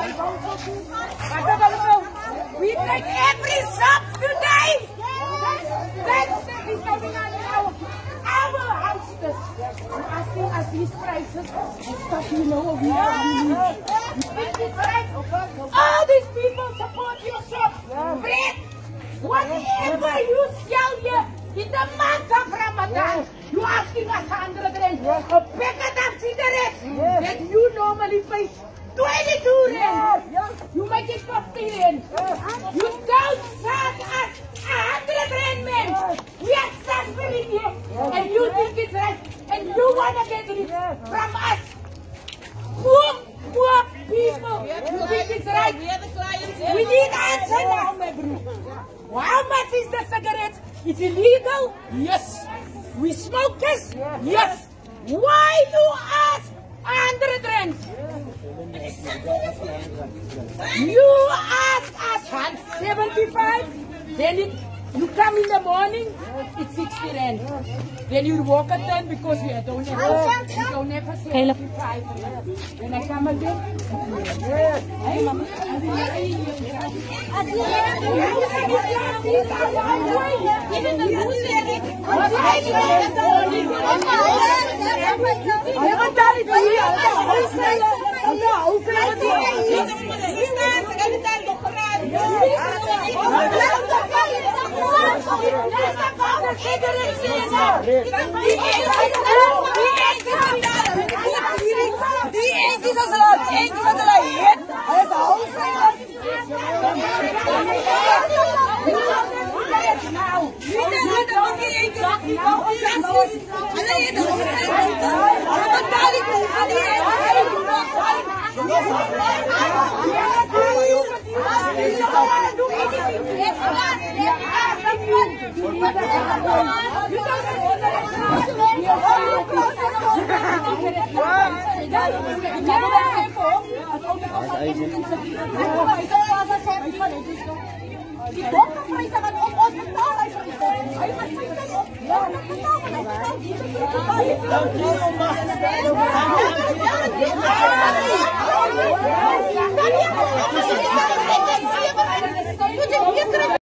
We take every shop today. That's is coming on our our houses. And asking us these prices and stuff, you know, we are You think it's right? All these people support your shop. Bread, whatever you sell here in the month of Ramadan, you asking us 100 rand. A packet of cigarettes that you normally pay 22 rand. You make it 50 rand. You don't charge us 100 rand, man. We are suffering here. And you think it's right. And you want to get rich from us. Poor, poor people. You think it's right. We need answer now, my bro. How much is the cigarette? It's illegal? Yes. We smokers? Yes. Why you ask 100 rand? You ask us 175, then it, you come in the morning, it's 60 rand. Then you walk at them because we don't have, we don't have a 75 rand. Then I come again. Hey, mama. Even the Die Люди, где